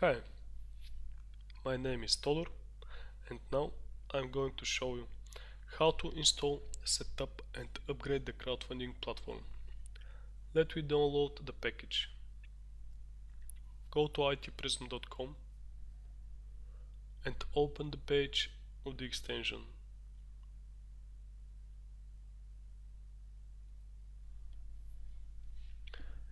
Hi, my name is Todor and now I'm going to show you how to install, set up and upgrade the crowdfunding platform. Let me download the package. Go to itprism.com and open the page of the extension.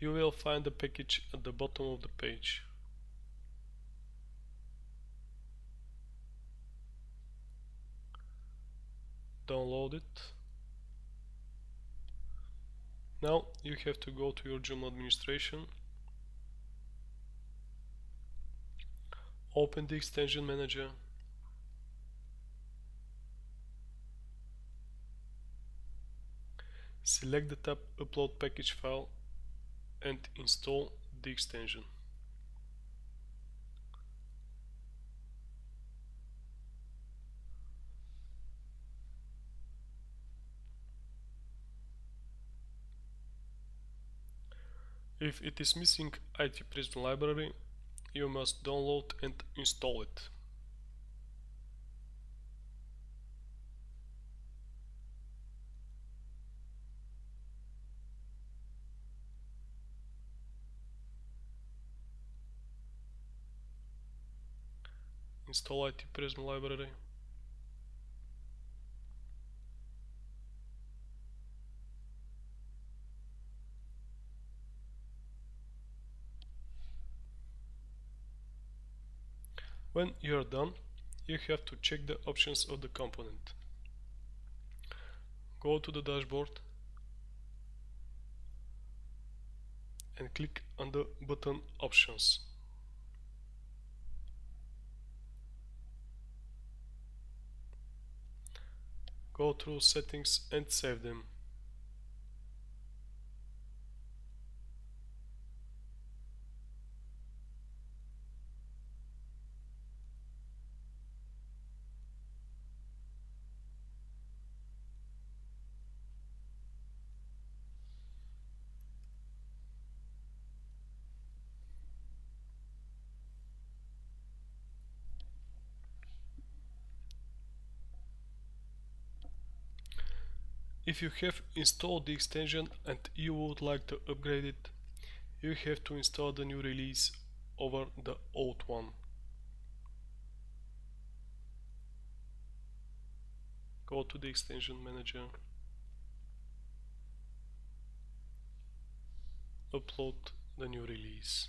You will find the package at the bottom of the page. Download it now you have to go to your Joomla administration. Open the extension manager. Select the tab upload package file and install the extension If it is missing IT Prism library, you must download and install it. Install IT Prism library. When you are done, you have to check the options of the component. Go to the dashboard and click on the button options. Go through settings and save them. If you have installed the extension and you would like to upgrade it, you have to install the new release over the old one. Go to the extension manager, upload the new release.